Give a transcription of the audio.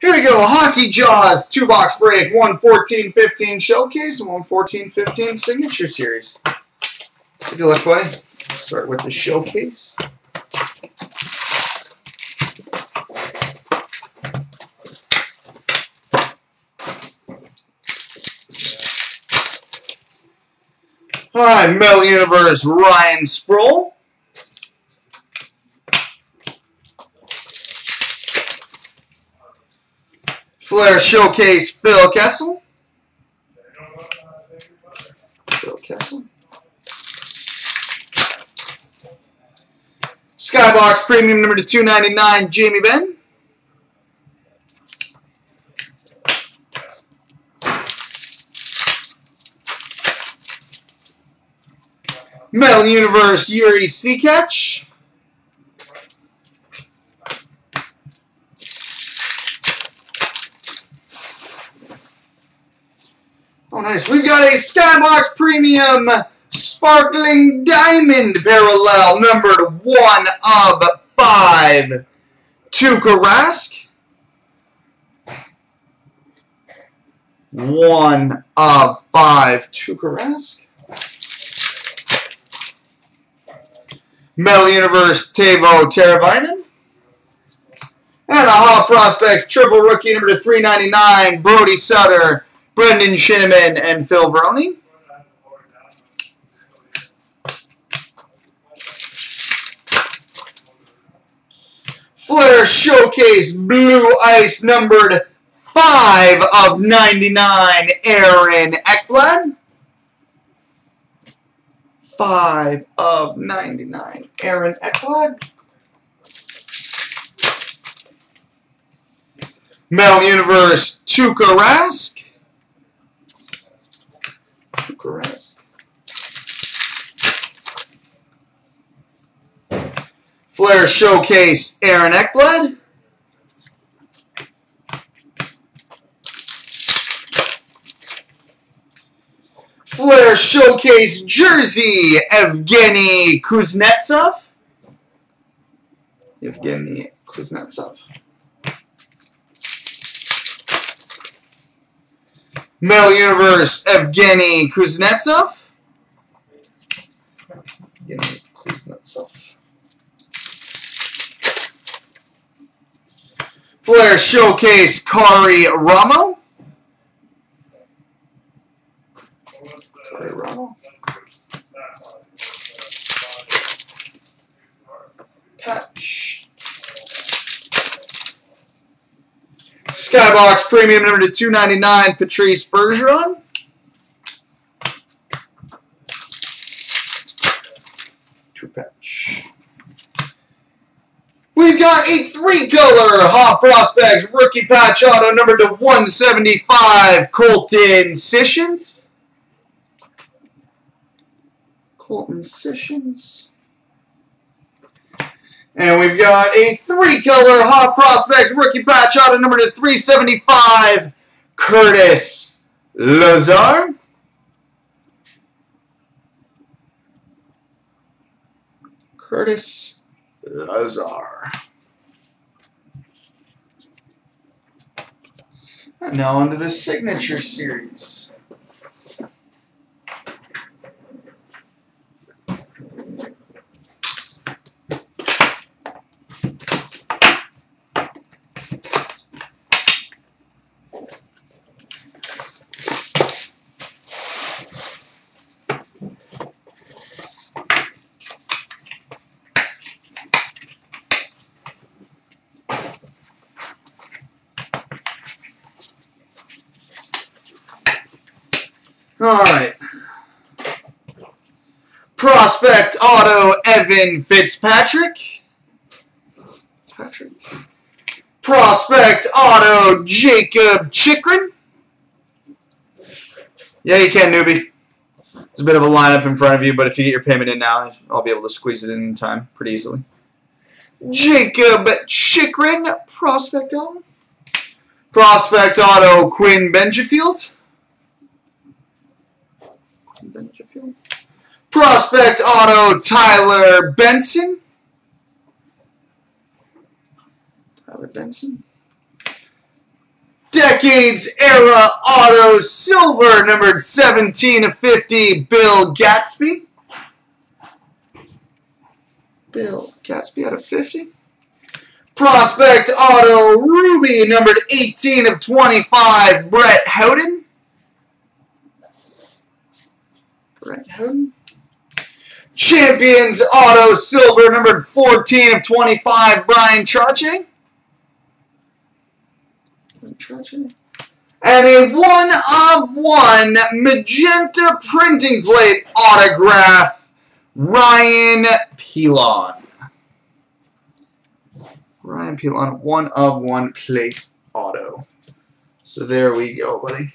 Here we go. Hockey Jaws, two box break, one 14 15 showcase, and one 14 15 signature series. Take a look, buddy. Start with the showcase. All right, Metal Universe, Ryan Sproul. Flair Showcase, Phil Kessel. Phil Kessel. Skybox Premium number to 299, Jamie Benn. Metal Universe, Yuri Seacatch. Oh, nice. We've got a Skybox Premium Sparkling Diamond Parallel, numbered 1 of 5. Tuukka Rask. 1 of 5. Tuukka Rask. Metal Universe Teuvo Teravainen. And a Hot Prospects Triple Rookie number to 399, Brody Sutter, Brendan Shinnimin, and Phil Varone. Flair Showcase Blue Ice numbered 5 of 99, Aaron Ekblad. 5 of 99, Aaron Ekblad. Metal Universe Tuukka Rask. Tuukka Rask. Flair Showcase Aaron Ekblad. Flair Showcase Jersey Evgeny Kuznetsov. Evgeny Kuznetsov. Metal Universe Evgeny Kuznetsov. Evgeny Kuznetsov. Flair Showcase Karri Ramo. Patch. Skybox Premium number to 299, Patrice Bergeron. True patch. Got a three-color Hot Prospects rookie patch auto number to 175, Colton Sissons. Colton Sissons. And we've got a three-color Hot Prospects rookie patch auto number to 375, Curtis Lazar. Curtis Lazar. Now onto the signature series. All right. Prospect Auto Evan Fitzpatrick. Fitzpatrick. Prospect Auto Jakob Chychrun. Yeah, you can, newbie. There's a bit of a lineup in front of you, but if you get your payment in now, I'll be able to squeeze it in in time pretty easily. Jakob Chychrun, Prospect Auto. Prospect Auto Quinn Benjafield. Prospect Auto Tyler Benson. Tyler Benson. Decades Era Auto Silver, numbered 17 of 50, Bill Gadsby. Bill Gadsby out of 50. Prospect Auto Ruby, numbered 18 of 25, Brett Howden. Brett Howden. Champions Auto Silver, numbered 14 of 25, Bryan Trottier. And a one of one magenta printing plate autograph, Ryan Pilon. Ryan Pilon, one of one plate auto. So there we go, buddy.